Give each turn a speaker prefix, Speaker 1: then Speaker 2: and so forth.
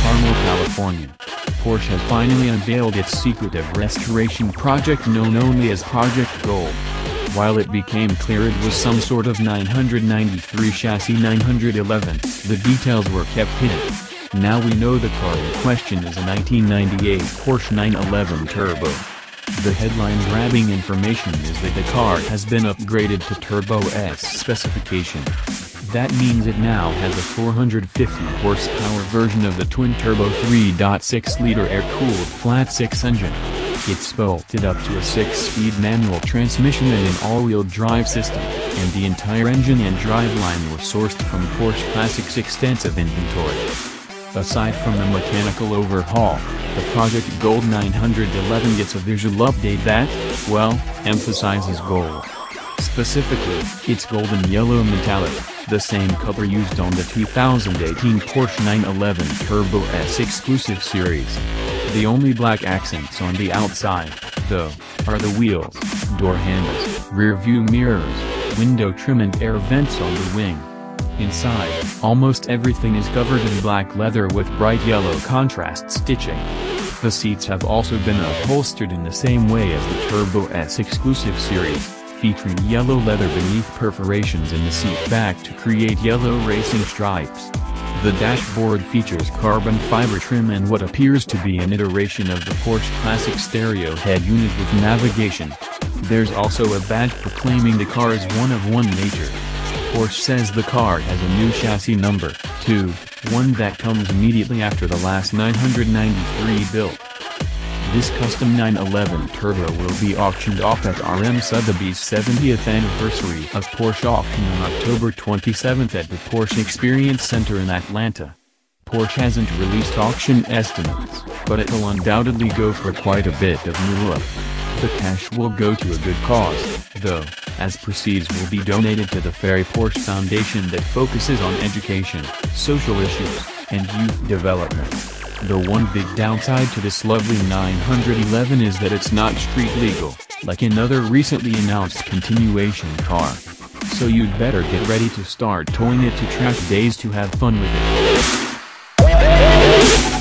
Speaker 1: Carmel, California. Porsche has finally unveiled its secretive restoration project known only as Project Gold. While it became clear it was some sort of 993 chassis 911, the details were kept hidden. Now we know the car in question is a 1998 Porsche 911 Turbo. The headline-grabbing information is that the car has been upgraded to Turbo S specification. That means it now has a 450 horsepower version of the twin-turbo 3.6-liter air-cooled flat-six engine. It's bolted up to a six-speed manual transmission and an all-wheel drive system, and the entire engine and driveline were sourced from Porsche Classic's extensive inventory. Aside from the mechanical overhaul, the Project Gold 911 gets a visual update that, well, emphasizes gold. Specifically, it's golden yellow metallic, the same color used on the 2018 Porsche 911 Turbo S exclusive series. The only black accents on the outside, though, are the wheels, door handles, rear view mirrors, window trim and air vents on the wing. Inside, almost everything is covered in black leather with bright yellow contrast stitching. The seats have also been upholstered in the same way as the Turbo S exclusive series, featuring yellow leather beneath perforations in the seat back to create yellow racing stripes. The dashboard features carbon fiber trim and what appears to be an iteration of the Porsche Classic stereo head unit with navigation. There's also a badge proclaiming the car is one of one nature. Porsche says the car has a new chassis number, 2, one that comes immediately after the last 993 built. This custom 911 Turbo will be auctioned off at RM Sotheby's 70th anniversary of Porsche auction on October 27 at the Porsche Experience Center in Atlanta. Porsche hasn't released auction estimates, but it'll undoubtedly go for quite a bit of moolah. The cash will go to a good cause, though, as proceeds will be donated to the Ferry Porsche Foundation that focuses on education, social issues, and youth development. The one big downside to this lovely 911 is that it's not street legal, like another recently announced continuation car. So you'd better get ready to start towing it to track days to have fun with it.